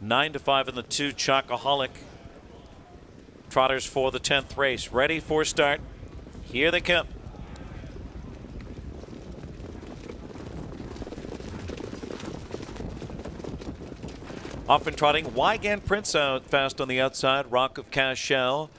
Nine to five in the two. Chocoholic. Trotters for the 10th race. Ready for start. Here they come. Off and trotting. Wygant Prince out fast on the outside. Rock of Cashel.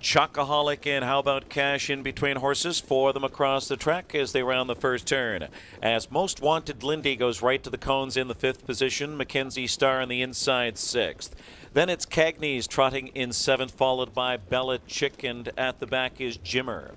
Chocoholic and how about Cash in between horses? For them across the track as they round the first turn. As Most Wanted Lindy goes right to the cones in the fifth position. Mackenzie Star on the inside sixth. Then it's Cagney's trotting in seventh, followed by Bella Chick, and at the back is Jimmer.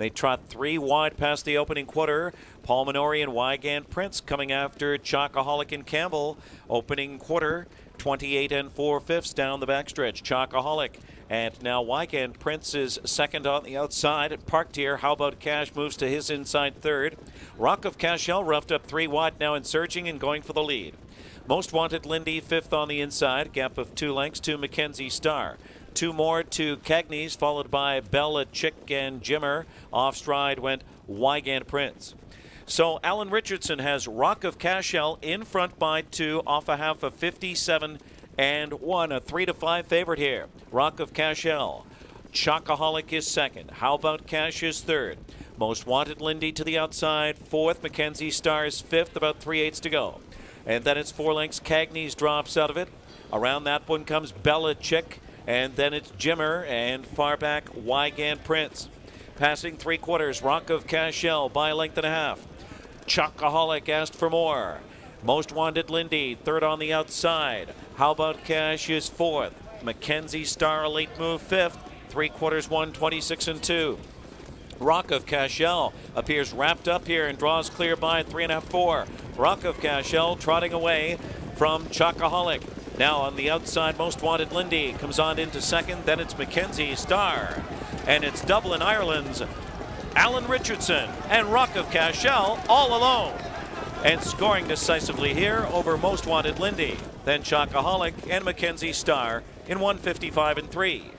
They trot three wide past the opening quarter. Paul Minori and Wygant Prince coming after Chocoholic and Campbell. Opening quarter, 28 and 4 fifths down the backstretch. Chocoholic and now Wygant Prince is second on the outside. Parked here. How about Cash moves to his inside third. Rock of Cashel roughed up three wide now and surging and going for the lead. Most Wanted Lindy fifth on the inside. Gap of two lengths to Mackenzie Star. Two more to Cagney's, followed by Bella Chick and Jimmer. Off stride went Wygant Prince. So Alan Richardson has Rock of Cashel in front by two off a half of 57 and one. A three to five favorite here. Rock of Cashel. Chocoholic is second. How about Cash is third? Most Wanted Lindy to the outside. Fourth. Mackenzie Stars fifth. About three eighths to go. And then it's four lengths. Cagney's drops out of it. Around that one comes Bella Chick. And then it's Jimmer and far back Wygant Prince. Passing three quarters, Rock of Cashel by a length and a half. Chocoholic asked for more. Most Wanted Lindy, third on the outside. How about Cash is fourth. Mackenzie Star late move fifth. Three quarters, one, 26 and two. Rock of Cashel appears wrapped up here and draws clear by three and a half, four. Rock of Cashel trotting away from Chocoholic. Now on the outside, Most Wanted Lindy comes on into second. Then it's Mackenzie Star. And it's Dublin, Ireland's Alan Richardson and Rock of Cashel all alone. And scoring decisively here over Most Wanted Lindy. Then Chocoholic and Mackenzie Star in 155 and 3.